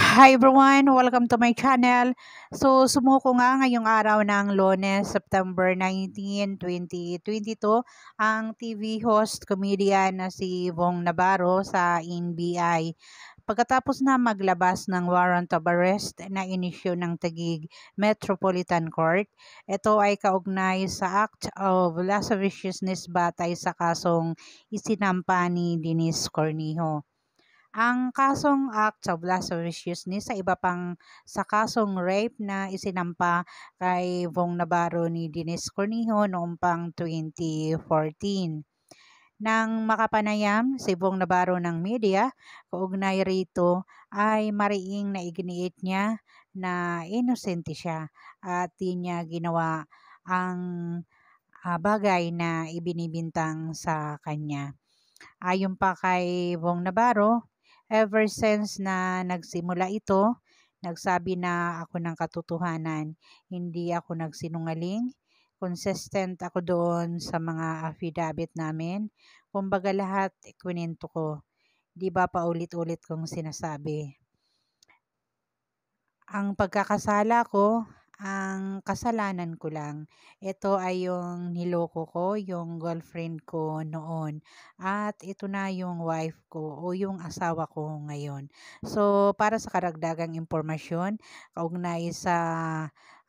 Hi everyone! Welcome to my channel. So, sumuko nga ngayong araw ng Lunes, September 19, 2022, ang TV host comedian na si Vong Navarro sa NBI. Pagkatapos na maglabas ng warrant of arrest na inisyo ng Tagig Metropolitan Court, ito ay kaugnay sa act of lasciviousness batay sa kasong isinampa ni Denise Cornejo. Ang kasong act of lasciviousness sa iba pang sa kasong rape na isinampa kay Vong Navarro ni Denise Cornejo noong pang 2014. Nang makapanayam si Vong Navarro ng media, kaugnay rito ay mariing na iginiit niya na inosente siya at di niya ginawa ang uh, bagay na ibinibintang sa kanya. Ayon pa kay Vong Navarro, Ever since na nagsimula ito, nagsabi na ako ng katotohanan. Hindi ako nagsinungaling. Consistent ako doon sa mga affidavit namin. Kumbaga lahat ikwinento ko. Di ba paulit-ulit kong sinasabi. Ang pagkakasala ko ang kasalanan ko lang. Ito ay yung niloko ko, yung girlfriend ko noon. At ito na yung wife ko o yung asawa ko ngayon. So, para sa karagdagang impormasyon, kaugnay sa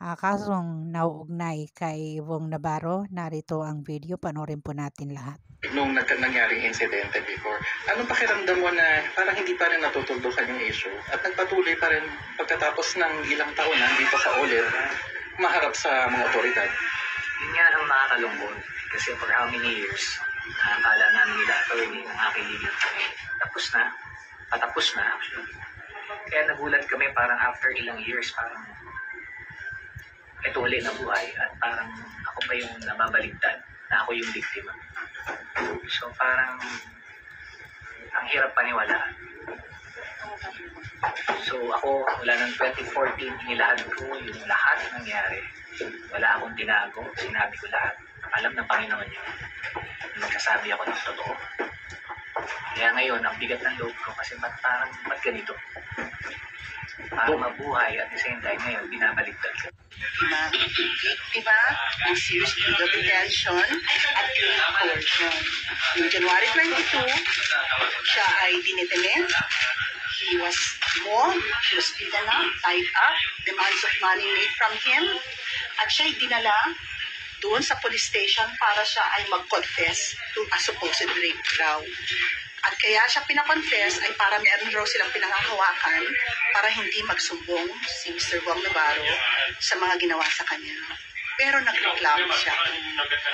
uh, kasong nauugnay kay Wong Navarro, narito ang video. Panorin po natin lahat nung nag nangyaring insidente before, anong pakiramdam mo na parang hindi pa rin natutuldukan yung issue at nagpatuloy pa rin pagkatapos ng ilang taon na dito sa ulit maharap sa mga otoridad? Yun nga ang nakakalungkot kasi for how many years nakakala namin nila attorney ng aking legal tapos na, patapos na actually. Kaya nagulat kami parang after ilang years parang ito ulit na buhay at parang ako pa yung nababaligtad na ako yung biktima. So parang ang hirap paniwalaan. So ako, mula ng 2014, inilahad ko yung lahat nangyari. Wala akong tinago, sinabi ko lahat. Alam ng Panginoon yun. Nagkasabi ako ng totoo. Kaya ngayon, ang bigat ng loob ko kasi ba't parang, ba't ganito? Para mabuhay at the same time ngayon, binabaliktad ko. Diba? Diba? Ang serious legal detention at clean coercion. Noong January 22, siya ay dinetene. He was mobbed, he was beaten up, tied up, demands of money made from him. At siya ay dinala doon sa police station para siya ay mag-confess to a supposed rape daw. At kaya siya pinakonfess ay para meron raw silang pinangahawakan para hindi magsumbong si Mr. Wong Navarro sa mga ginawa sa kanya. Pero nagreklamo siya.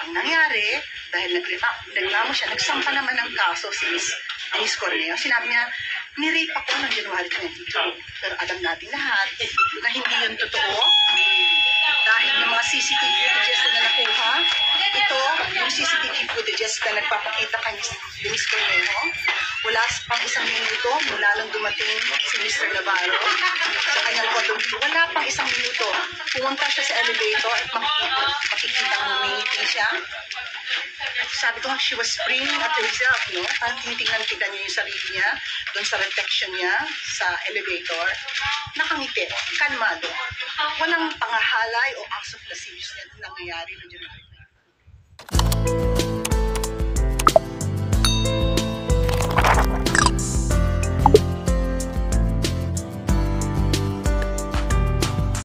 Ang nangyari, dahil nagreklamo siya, nagsampa naman ng kaso si Miss Denise Corneo. Sinabi niya, nirape ako ng January 22. Pero alam natin lahat na hindi yun totoo footages na nagpapakita kay Denise Cornejo, wala pang isang minuto mula nang dumating si Mr. Navarro sa kanyang condo. Wala pang isang minuto. Pumunta siya sa elevator at makikita, makikita ngumingiti siya. Sabi ko, she was praying at herself, no? Parang tinitingnan-tingnan niya yung sarili niya doon sa reflection niya sa elevator. Nakangiti, kalmado. Walang pangahalay o acts of lasciviousness na nangyayari noong January